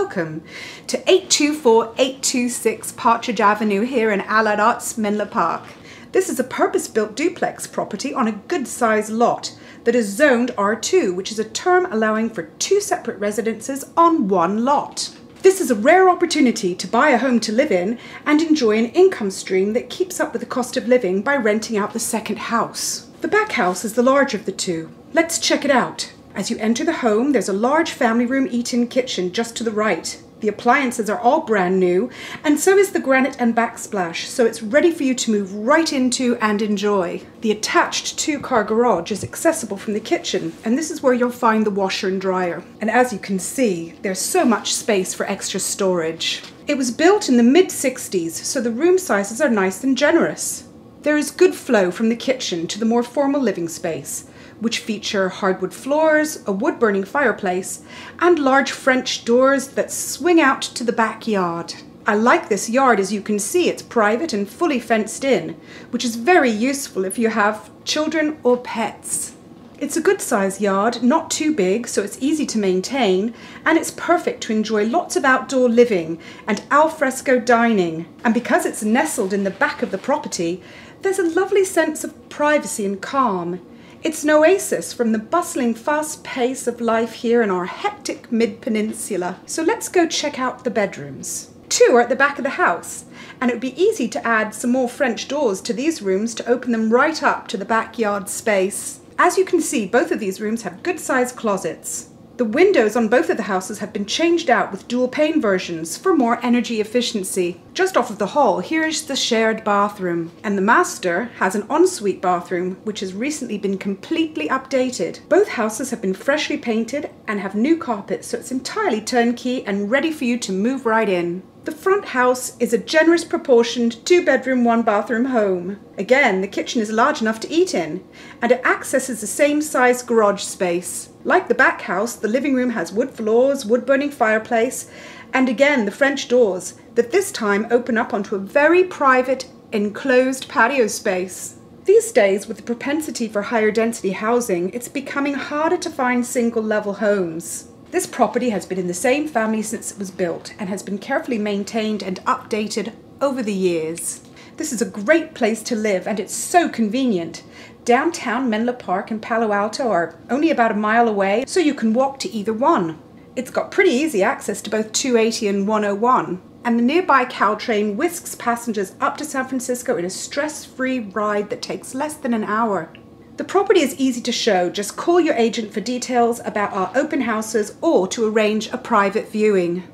welcome to 824-826 Partridge Avenue here in Allied Arts, Menlo Park. This is a purpose-built duplex property on a good-sized lot that is zoned R2, which is a term allowing for two separate residences on one lot. This is a rare opportunity to buy a home to live in and enjoy an income stream that keeps up with the cost of living by renting out the second house. The back house is the larger of the two. Let's check it out. As you enter the home, there's a large family room eat-in kitchen just to the right. The appliances are all brand new, and so is the granite and backsplash, so it's ready for you to move right into and enjoy. The attached two-car garage is accessible from the kitchen, and this is where you'll find the washer and dryer. And as you can see, there's so much space for extra storage. It was built in the mid-60s, so the room sizes are nice and generous. There is good flow from the kitchen to the more formal living space, which feature hardwood floors, a wood burning fireplace, and large French doors that swing out to the backyard. I like this yard as you can see it's private and fully fenced in, which is very useful if you have children or pets. It's a good sized yard, not too big so it's easy to maintain, and it's perfect to enjoy lots of outdoor living and alfresco dining. And because it's nestled in the back of the property, there's a lovely sense of privacy and calm. It's an oasis from the bustling fast pace of life here in our hectic mid-peninsula. So let's go check out the bedrooms. Two are at the back of the house, and it would be easy to add some more French doors to these rooms to open them right up to the backyard space. As you can see, both of these rooms have good sized closets. The windows on both of the houses have been changed out with dual pane versions for more energy efficiency. Just off of the hall, here is the shared bathroom, and the master has an ensuite bathroom which has recently been completely updated. Both houses have been freshly painted and have new carpets, so it's entirely turnkey and ready for you to move right in. The front house is a generous proportioned two bedroom, one bathroom home. Again, the kitchen is large enough to eat in, and it accesses the same size garage space. Like the back house, the living room has wood floors, wood burning fireplace, and again the French doors that this time open up onto a very private, enclosed patio space. These days, with the propensity for higher density housing, it's becoming harder to find single level homes. This property has been in the same family since it was built and has been carefully maintained and updated over the years. This is a great place to live and it's so convenient. Downtown Menlo Park and Palo Alto are only about a mile away, so you can walk to either one. It's got pretty easy access to both 280 and 101, and the nearby Caltrain whisks passengers up to San Francisco in a stress-free ride that takes less than an hour. The property is easy to show, just call your agent for details about our open houses or to arrange a private viewing.